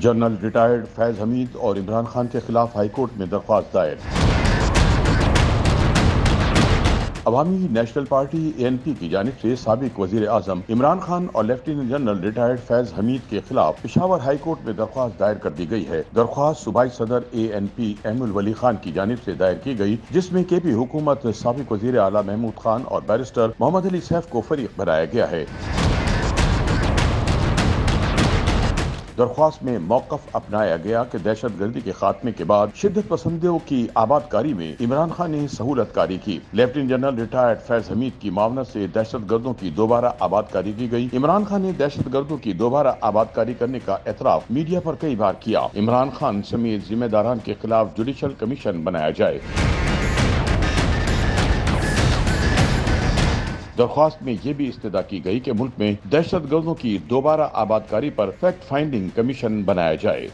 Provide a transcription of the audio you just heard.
General retired Faiz Hamid और इमरान खान के खिलाफ हाईकोर्ट में दरख्वास्त दायर। Awami National Party N P की जानब से सबक वज़ीर अजम इमरान खान और lieutenant general retired Faiz Hameed के खिलाफ पिशावर हाई कोर्ट में दरख्वास्त दायर कर दी गई है। दरख्वास्त सूबाई सदर A N P Aimal Wali Khan की जानब से दायर की गई, जिसमें के पी हुकूमत सबक वज़ीर अला महमूद खान और बैरिस्टर मोहम्मद अली सैफ को फरीक बनाया गया है। दरख्वास्त में मौकफ अपनाया गया कि दहशत गर्दी के खात्मे के बाद शिद्दत पसंदियों की आबादकारी में इमरान खान ने सहूलत कारी की। Lieutenant general retired Faiz Hameed की मामला से दहशत गर्दों की दोबारा आबादकारी की गई। इमरान खान ने दहशत गर्दों की दोबारा आबादकारी करने का एतराफ मीडिया पर कई बार किया। इमरान खान समेत जिम्मेदारान के खिलाफ जुडिशल कमीशन बनाया जाए। दरख्वास्त में ये भी इस्तः की गई कि मुल्क में दहशत गर्दों की दोबारा आबादकारी पर फैक्ट फाइंडिंग कमीशन बनाया जाए।